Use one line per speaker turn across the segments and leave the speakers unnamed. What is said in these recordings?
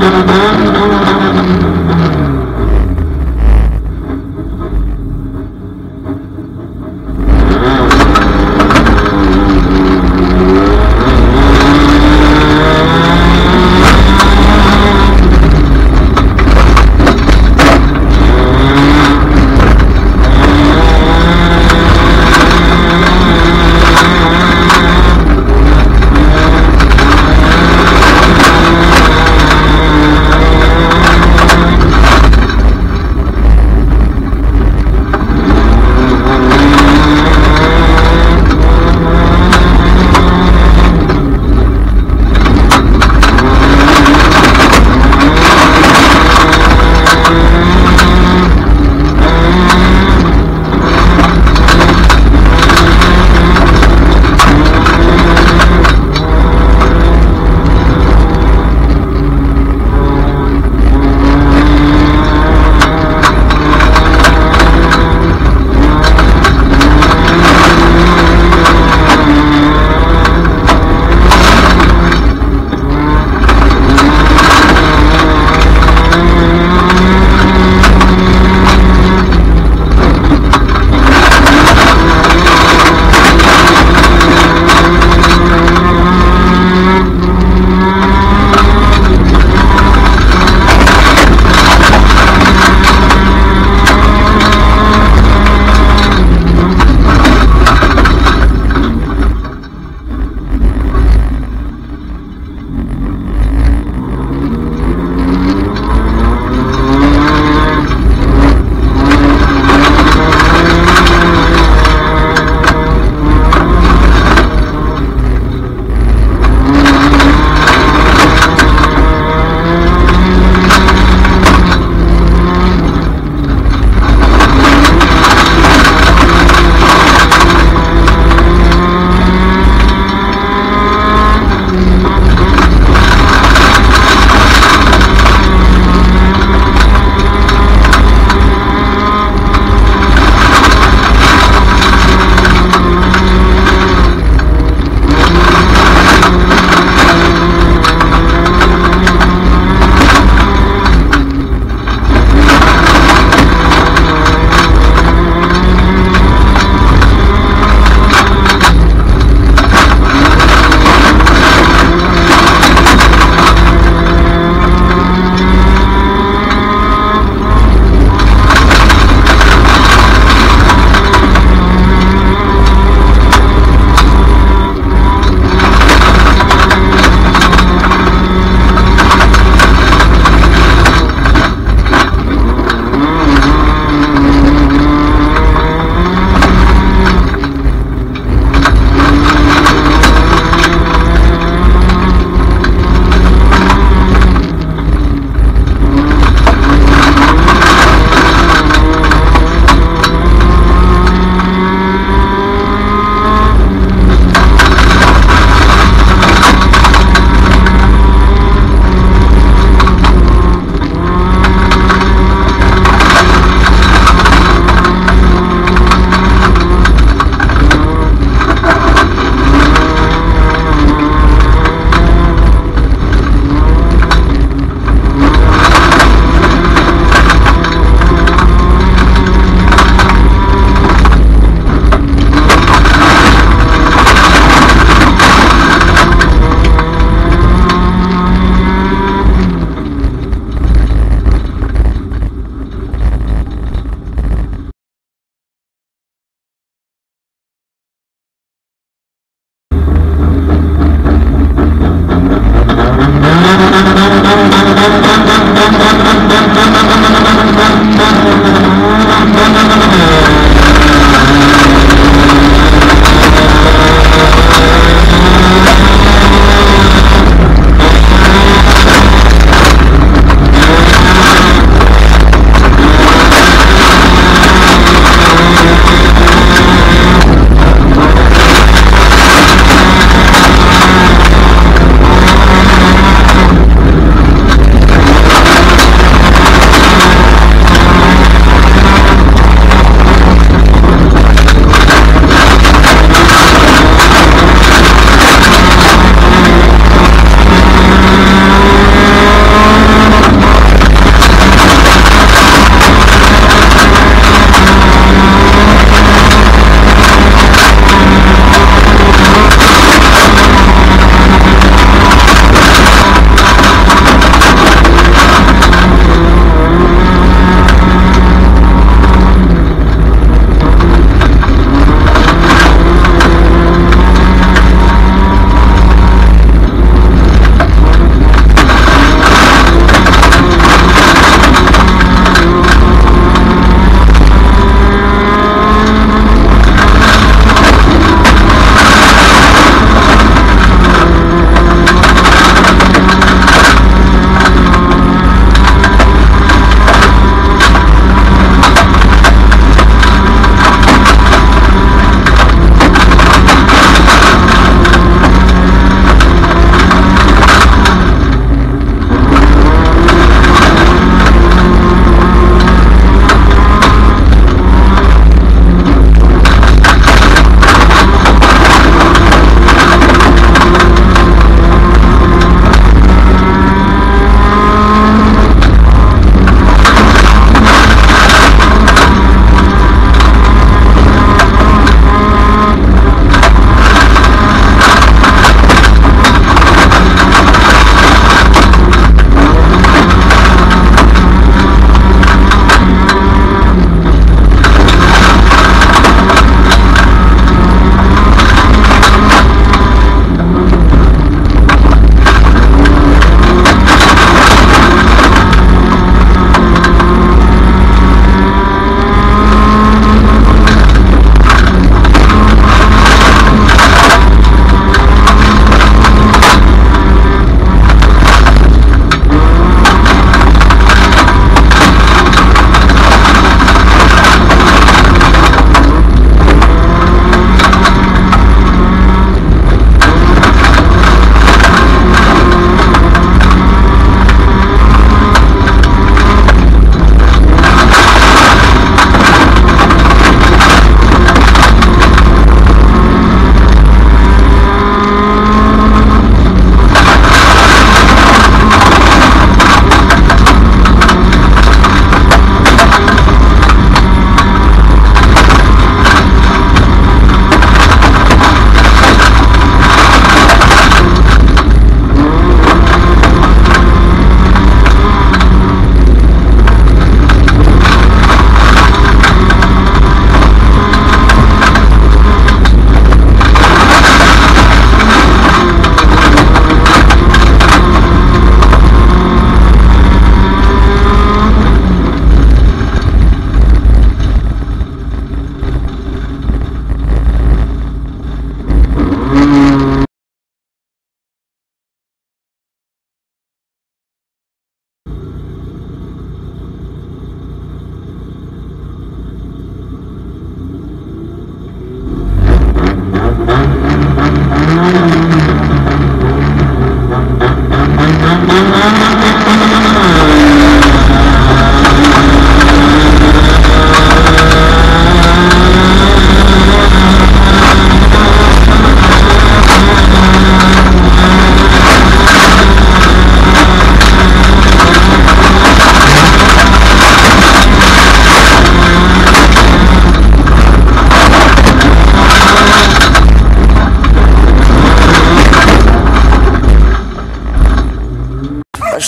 Thank you.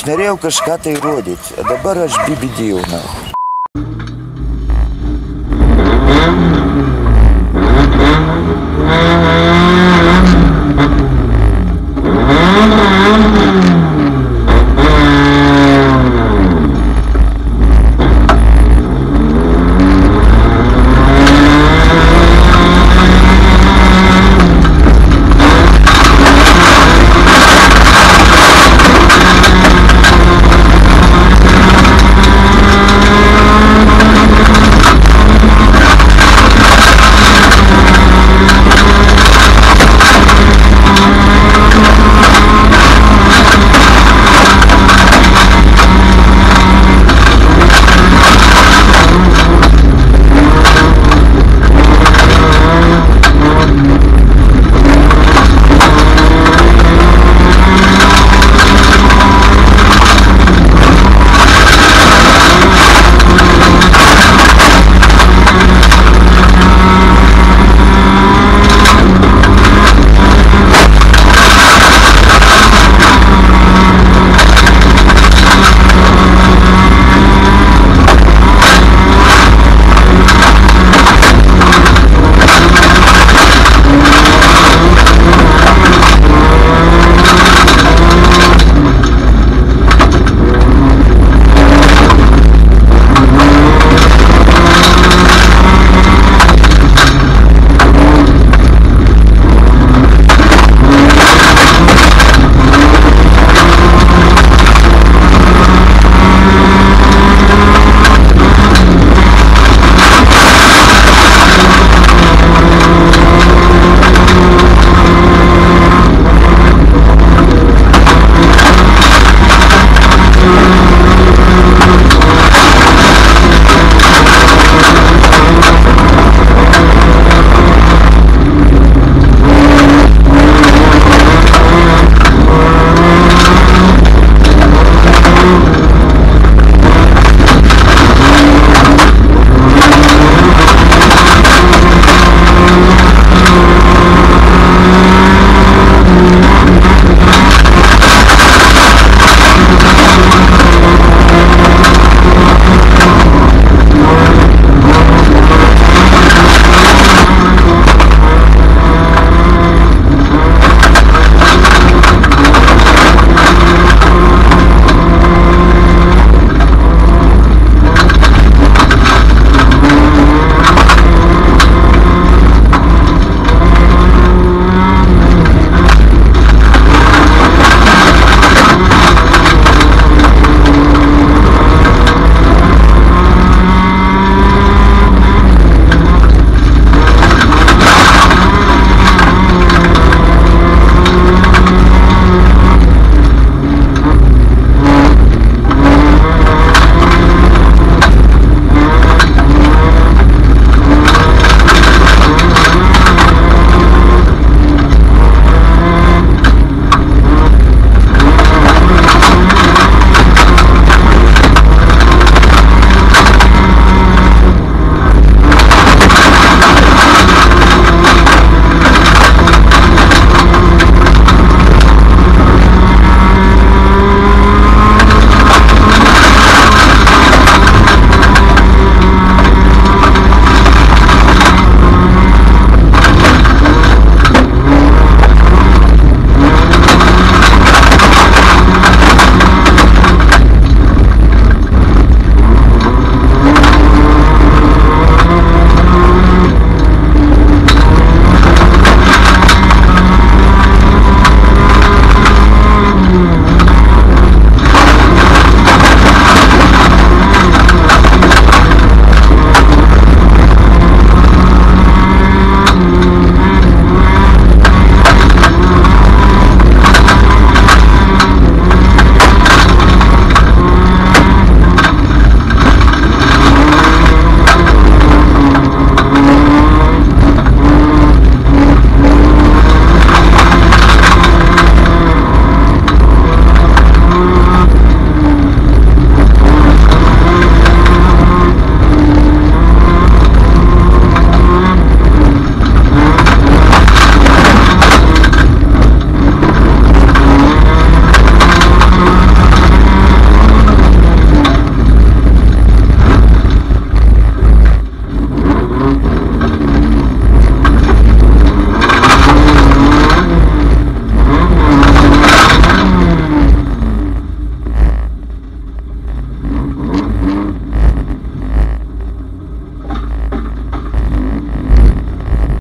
Aš norėjau kažką tai rodyt o dabar aš bibidėjau nahui